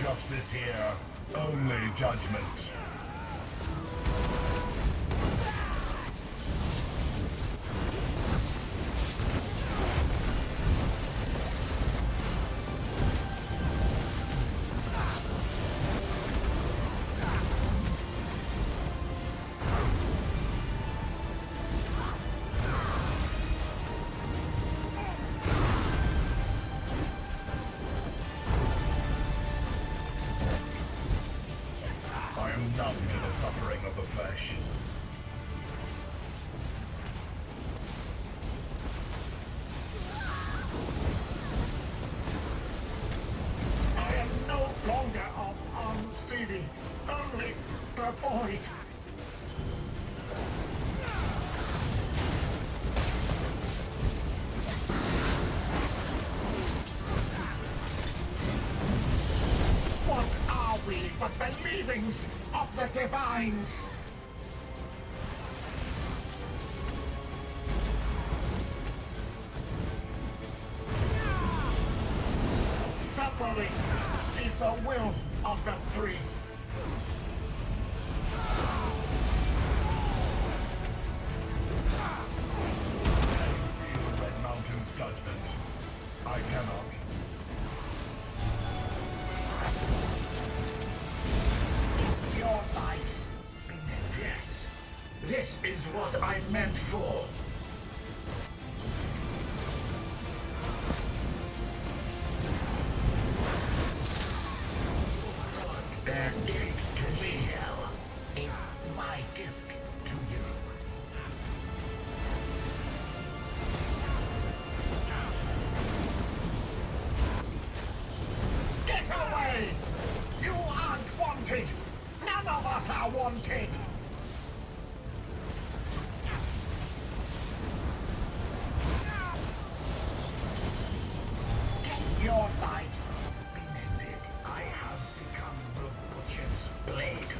justice here, only judgment. but the leavings of the Divines. haunted. Get. I have become the butcher's blade.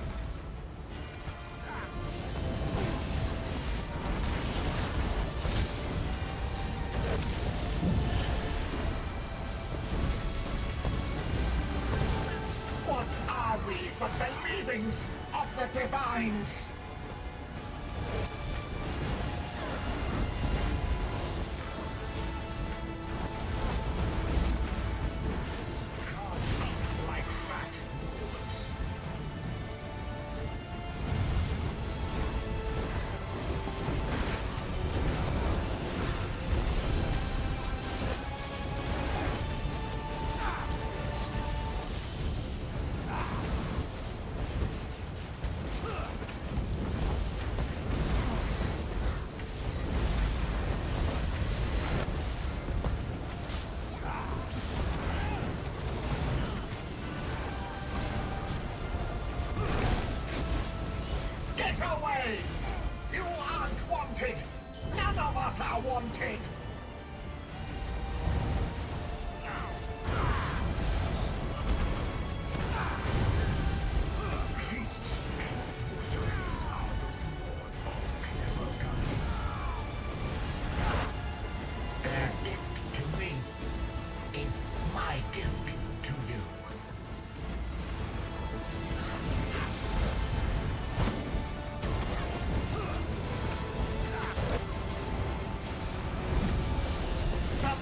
What are we but divines.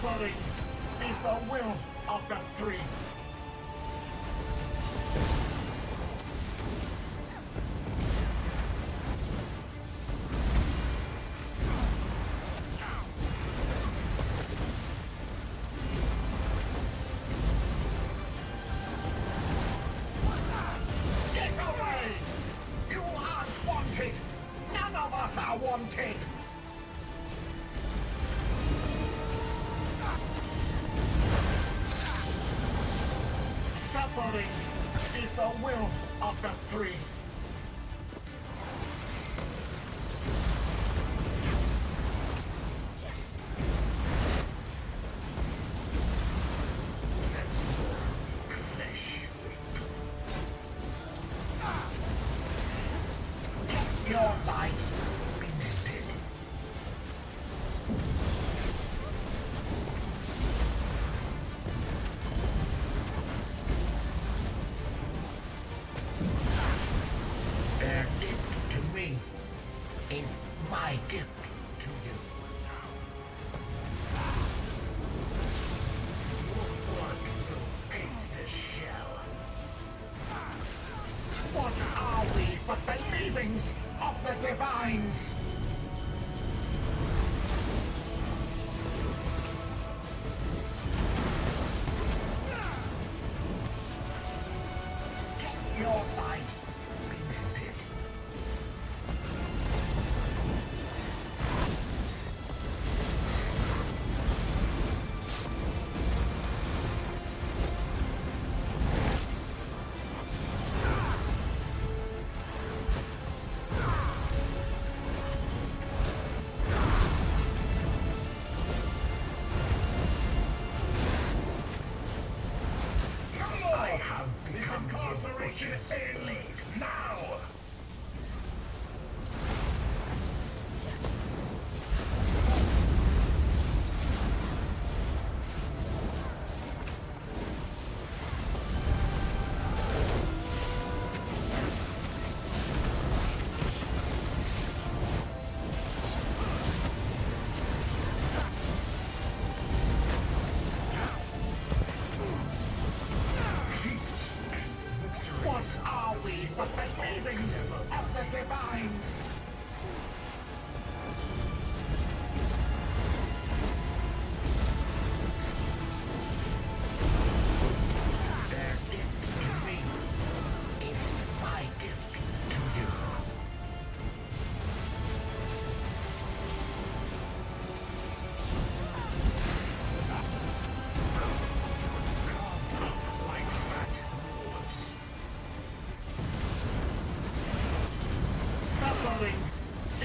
Is the will of the three. Suffering is the will of the three. your life. my gift to you.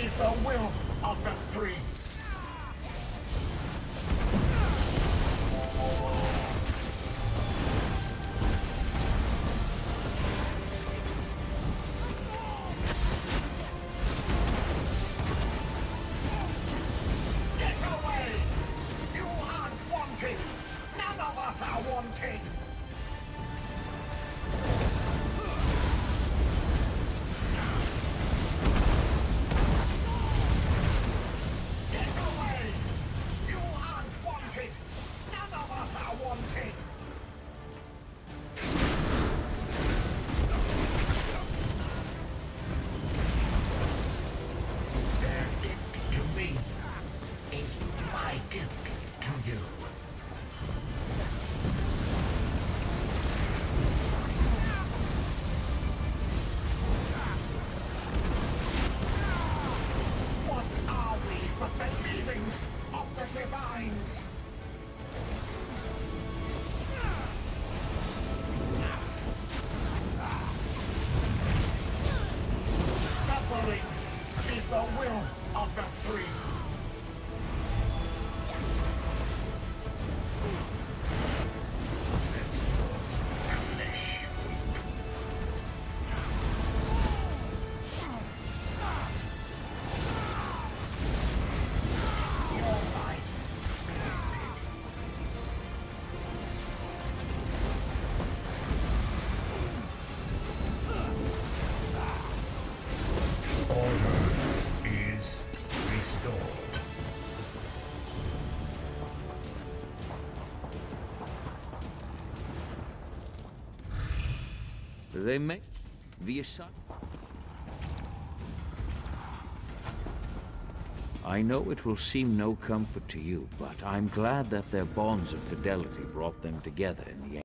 is the will of the three. the will of the three. They make the son. I know it will seem no comfort to you, but I'm glad that their bonds of fidelity brought them together in the end.